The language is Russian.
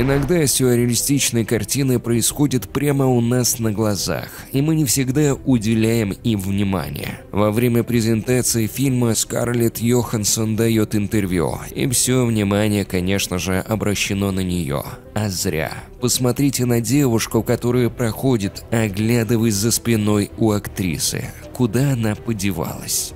Иногда сюрреалистичные картины происходят прямо у нас на глазах, и мы не всегда уделяем им внимание. Во время презентации фильма Скарлетт Йоханссон дает интервью, и все внимание, конечно же, обращено на нее. А зря. Посмотрите на девушку, которая проходит, оглядываясь за спиной у актрисы. Куда она подевалась?